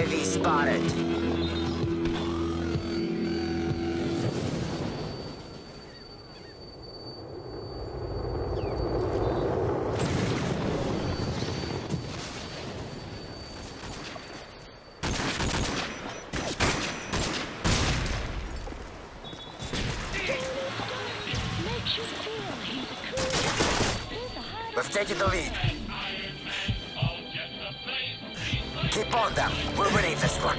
UAV spotted. Makes you feel he's cool. He's a high We've taken the lead. Keep on them. We're winning this one.